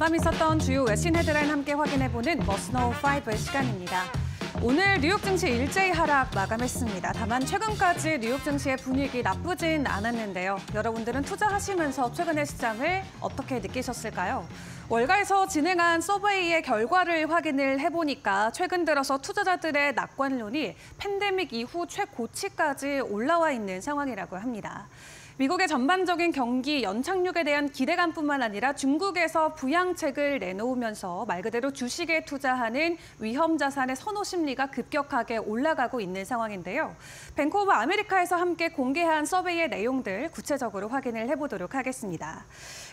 간밤 있었던 주요 외신 헤드라인 함께 확인해보는 머스노우 5 시간입니다. 오늘 뉴욕 증시 일제히 하락 마감했습니다. 다만 최근까지 뉴욕 증시의 분위기 나쁘진 않았는데요. 여러분들은 투자하시면서 최근의 시장을 어떻게 느끼셨을까요? 월가에서 진행한 서베이의 결과를 확인을 해보니까 최근 들어서 투자자들의 낙관론이 팬데믹 이후 최고치까지 올라와 있는 상황이라고 합니다. 미국의 전반적인 경기 연착륙에 대한 기대감뿐만 아니라 중국에서 부양책을 내놓으면서 말 그대로 주식에 투자하는 위험 자산의 선호 심리가 급격하게 올라가고 있는 상황인데요. 오브 아메리카에서 함께 공개한 서베이의 내용들 구체적으로 확인을 해보도록 하겠습니다.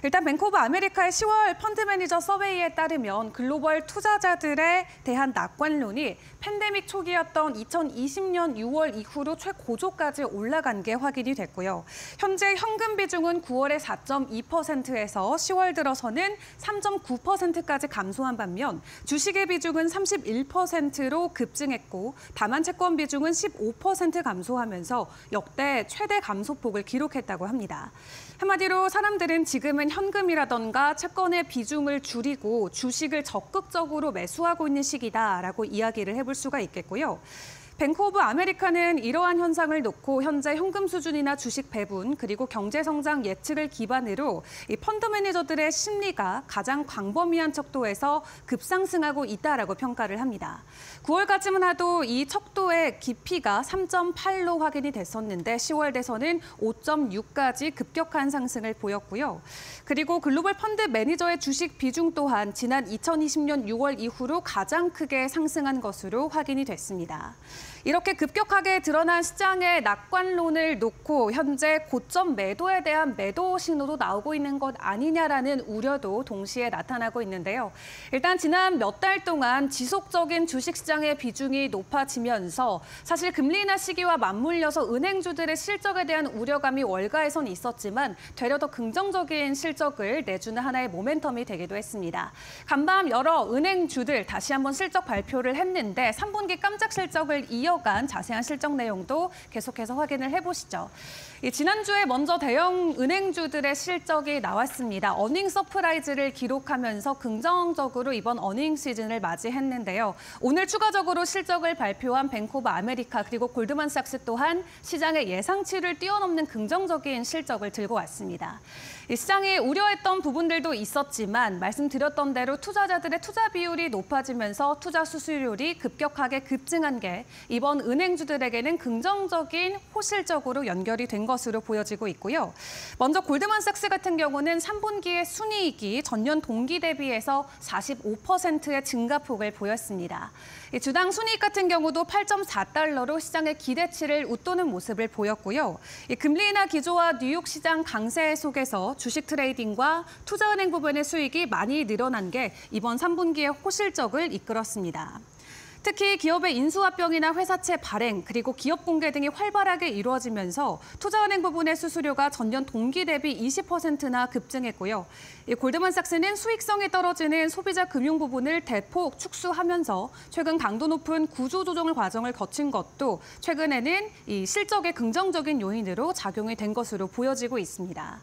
일단 오브 아메리카의 10월 펀드 매니저 서베이에 따르면 글로벌 투자자들에 대한 낙관론이 팬데믹 초기였던 2020년 6월 이후로 최고조까지 올라간 게 확인이 됐고요. 현재 현금 비중은 9월에 4.2%에서 10월 들어서는 3.9%까지 감소한 반면 주식의 비중은 31%로 급증했고 다만 채권 비중은 15% 감소하면서 역대 최대 감소폭을 기록했다고 합니다. 한마디로 사람들은 지금은 현금이라던가 채권의 비중을 줄이고 주식을 적극적으로 매수하고 있는 시기다라고 이야기를 해볼 수가 있겠고요. 뱅크 오브 아메리카는 이러한 현상을 놓고 현재 현금 수준이나 주식 배분 그리고 경제 성장 예측을 기반으로 이 펀드 매니저들의 심리가 가장 광범위한 척도에서 급상승하고 있다라고 평가를 합니다. 9월까지만 해도 이 척도의 깊이가 3.8로 확인이 됐었는데 10월 돼서는 5.6까지 급격한 상승을 보였고요. 그리고 글로벌 펀드 매니저의 주식 비중 또한 지난 2020년 6월 이후로 가장 크게 상승한 것으로 확인이 됐습니다. 이렇게 급격하게 드러난 시장의 낙관론을 놓고 현재 고점 매도에 대한 매도 신호도 나오고 있는 것 아니냐라는 우려도 동시에 나타나고 있는데요. 일단 지난 몇 달 동안 지속적인 주식시장의 비중이 높아지면서 사실 금리 인하 시기와 맞물려서 은행주들의 실적에 대한 우려감이 월가에선 있었지만 되려 더 긍정적인 실적을 내주는 하나의 모멘텀이 되기도 했습니다. 간밤 여러 은행주들 다시 한번 실적 발표를 했는데 3분기 깜짝 실적을 이어 이어간 자세한 실적 내용도 계속해서 확인을 해보시죠. 지난주에 먼저 대형 은행주들의 실적이 나왔습니다. 어닝 서프라이즈를 기록하면서 긍정적으로 이번 어닝 시즌을 맞이했는데요. 오늘 추가적으로 실적을 발표한 오브 아메리카 그리고 골드만삭스 또한 시장의 예상치를 뛰어넘는 긍정적인 실적을 들고 왔습니다. 시장이 우려했던 부분들도 있었지만 말씀드렸던 대로 투자자들의 투자 비율이 높아지면서 투자 수수료율이 급격하게 급증한 게 이번 은행주들에게는 긍정적인 호실적으로 연결이 된 것으로 보여지고 있고요. 먼저 골드만삭스 같은 경우는 3분기의 순이익이 전년 동기 대비해서 45%의 증가폭을 보였습니다. 주당 순이익 같은 경우도 8.4달러로 시장의 기대치를 웃도는 모습을 보였고요. 금리 인하 기조와 뉴욕 시장 강세 속에서 주식 트레이딩과 투자은행 부분의 수익이 많이 늘어난 게 이번 3분기의 호실적을 이끌었습니다. 특히 기업의 인수합병이나 회사채 발행 그리고 기업 공개 등이 활발하게 이루어지면서 투자은행 부분의 수수료가 전년 동기 대비 20%나 급증했고요. 골드만삭스는 수익성이 떨어지는 소비자 금융 부분을 대폭 축소하면서 최근 강도 높은 구조 조정을 과정을 거친 것도 최근에는 이 실적의 긍정적인 요인으로 작용이 된 것으로 보여지고 있습니다.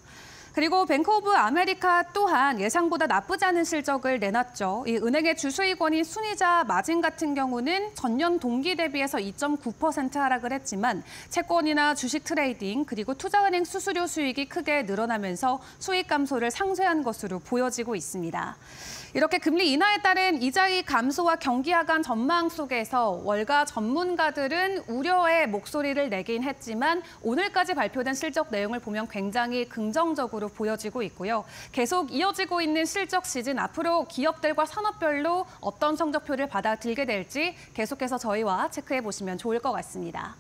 그리고 뱅크 오브 아메리카 또한 예상보다 나쁘지 않은 실적을 내놨죠. 이 은행의 주수익원인 순이자 마진 같은 경우는 전년 동기 대비해서 2.9% 하락을 했지만 채권이나 주식 트레이딩 그리고 투자은행 수수료 수익이 크게 늘어나면서 수익 감소를 상쇄한 것으로 보여지고 있습니다. 이렇게 금리 인하에 따른 이자익 감소와 경기 하강 전망 속에서 월가 전문가들은 우려의 목소리를 내긴 했지만 오늘까지 발표된 실적 내용을 보면 굉장히 긍정적으로 보여지고 있고요. 계속 이어지고 있는 실적 시즌 앞으로 기업들과 산업별로 어떤 성적표를 받아들게 될지 계속해서 저희와 체크해 보시면 좋을 것 같습니다.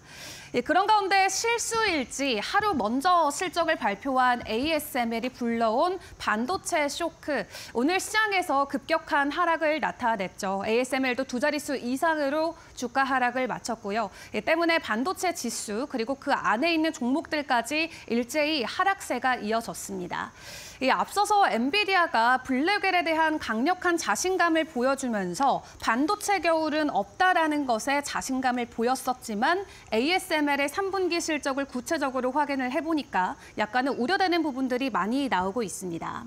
예, 그런 가운데 실수일지 하루 먼저 실적을 발표한 ASML이 불러온 반도체 쇼크. 오늘 시장에서 급격한 하락을 나타냈죠. ASML도 두 자릿수 이상으로 주가 하락을 마쳤고요. 이 예, 때문에 반도체 지수 그리고 그 안에 있는 종목들까지 일제히 하락세가 이어졌습니다. 있습니다. 이 앞서서 엔비디아가 블랙웰에 대한 강력한 자신감을 보여주면서 반도체 겨울은 없다라는 것에 자신감을 보였었지만 ASML의 3분기 실적을 구체적으로 확인을 해보니까 약간은 우려되는 부분들이 많이 나오고 있습니다.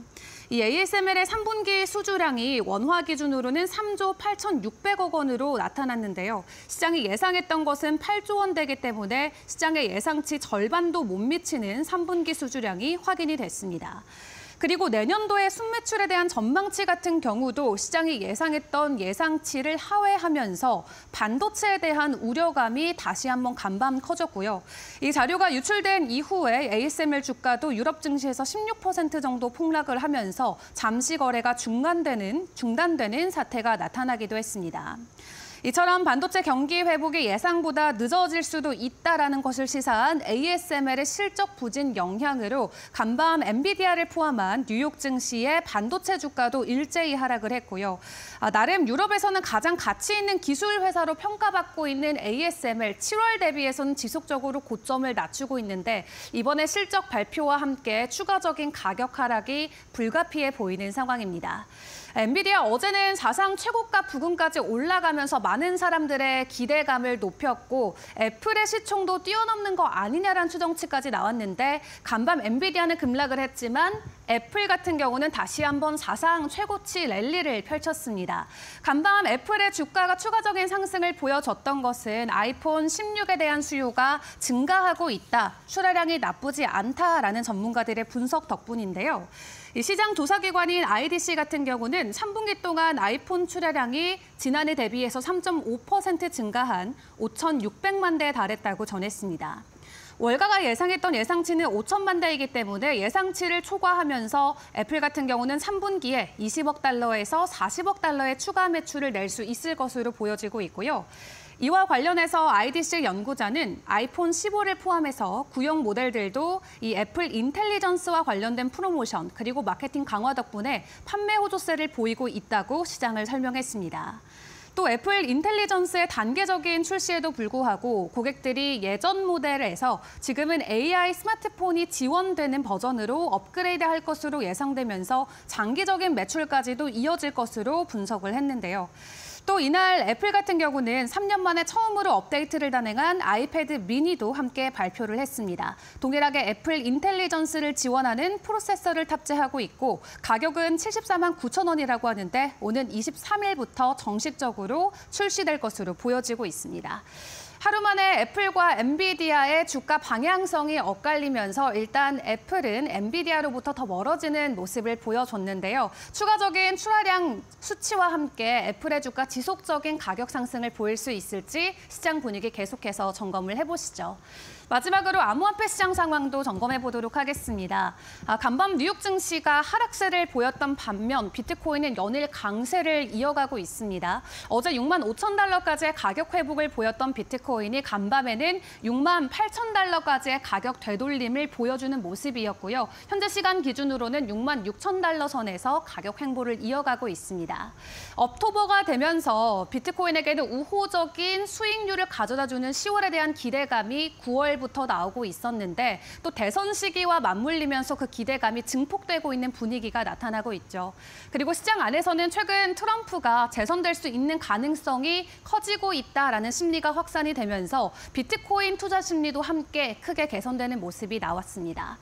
이 ASML의 3분기 수주량이 원화 기준으로는 3조 8,600억 원으로 나타났는데요. 시장이 예상했던 것은 8조 원 되기 때문에 시장의 예상치 절반도 못 미치는 3분기 수주량이 확인이 됐습니다. 그리고 내년도의 순매출에 대한 전망치 같은 경우도 시장이 예상했던 예상치를 하회하면서 반도체에 대한 우려감이 다시 한번 간밤 커졌고요. 이 자료가 유출된 이후에 ASML 주가도 유럽 증시에서 16% 정도 폭락을 하면서 잠시 거래가 중단되는 중단되는 사태가 나타나기도 했습니다. 이처럼 반도체 경기 회복이 예상보다 늦어질 수도 있다라는 것을 시사한 ASML의 실적 부진 영향으로 간밤 엔비디아를 포함한 뉴욕 증시의 반도체 주가도 일제히 하락을 했고요. 아, 나름 유럽에서는 가장 가치 있는 기술 회사로 평가받고 있는 ASML 7월 대비해서는 지속적으로 고점을 낮추고 있는데 이번에 실적 발표와 함께 추가적인 가격 하락이 불가피해 보이는 상황입니다. 엔비디아 어제는 사상 최고가 부근까지 올라가면서 많은 사람들의 기대감을 높였고 애플의 시총도 뛰어넘는 거 아니냐라는 추정치까지 나왔는데 간밤 엔비디아는 급락을 했지만 애플 같은 경우는 다시 한번 사상 최고치 랠리를 펼쳤습니다. 간밤 애플의 주가가 추가적인 상승을 보여줬던 것은 아이폰 16에 대한 수요가 증가하고 있다. 출하량이 나쁘지 않다라는 전문가들의 분석 덕분인데요. 시장 조사기관인 IDC 같은 경우는 3분기 동안 아이폰 출하량이 지난해 대비해서 3.5% 증가한 5,600만 대에 달했다고 전했습니다. 월가가 예상했던 예상치는 5천만 대이기 때문에 예상치를 초과하면서 애플 같은 경우는 3분기에 20억 달러에서 40억 달러의 추가 매출을 낼 수 있을 것으로 보여지고 있고요. 이와 관련해서 IDC 연구자는 아이폰 15를 포함해서 구형 모델들도 이 애플 인텔리전스와 관련된 프로모션 그리고 마케팅 강화 덕분에 판매 호조세를 보이고 있다고 시장을 설명했습니다. 또 애플 인텔리전스의 단계적인 출시에도 불구하고 고객들이 예전 모델에서 지금은 AI 스마트폰이 지원되는 버전으로 업그레이드할 것으로 예상되면서 장기적인 매출까지도 이어질 것으로 분석을 했는데요. 또 이날 애플 같은 경우는 3년 만에 처음으로 업데이트를 단행한 아이패드 미니도 함께 발표를 했습니다. 동일하게 애플 인텔리전스를 지원하는 프로세서를 탑재하고 있고 가격은 74만 9천 원이라고 하는데 오는 23일부터 정식적으로 출시될 것으로 보여지고 있습니다. 하루 만에 애플과 엔비디아의 주가 방향성이 엇갈리면서 일단 애플은 엔비디아로부터 더 멀어지는 모습을 보여줬는데요. 추가적인 출하량 수치와 함께 애플의 주가 지속적인 가격 상승을 보일 수 있을지 시장 분위기 계속해서 점검을 해보시죠. 마지막으로 암호화폐 시장 상황도 점검해 보도록 하겠습니다. 아, 간밤 뉴욕 증시가 하락세를 보였던 반면 비트코인은 연일 강세를 이어가고 있습니다. 어제 6만 5천 달러까지의 가격 회복을 보였던 비트코인이 간밤에는 6만 8천 달러까지의 가격 되돌림을 보여주는 모습이었고요. 현재 시간 기준으로는 6만 6천 달러 선에서 가격 횡보를 이어가고 있습니다. 업토버가 되면서 비트코인에게는 우호적인 수익률을 가져다주는 10월에 대한 기대감이 9월 4월부터 나오고 있었는데 또 대선 시기와 맞물리면서 그 기대감이 증폭되고 있는 분위기가 나타나고 있죠. 그리고 시장 안에서는 최근 트럼프가 재선될 수 있는 가능성이 커지고 있다라는 심리가 확산이 되면서 비트코인 투자 심리도 함께 크게 개선되는 모습이 나왔습니다.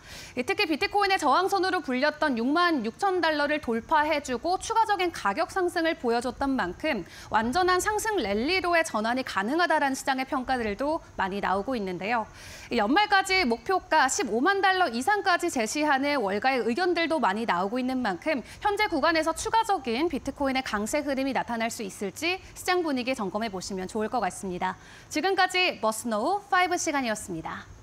특히 비트코인의 저항선으로 불렸던 6만 6천 달러를 돌파해주고 추가적인 가격 상승을 보여줬던 만큼 완전한 상승 랠리로의 전환이 가능하다라는 시장의 평가들도 많이 나오고 있는데요. 연말까지 목표가 15만 달러 이상까지 제시하는 월가의 의견들도 많이 나오고 있는 만큼 현재 구간에서 추가적인 비트코인의 강세 흐름이 나타날 수 있을지 시장 분위기 점검해 보시면 좋을 것 같습니다. 지금까지 머스노우 5 시간이었습니다.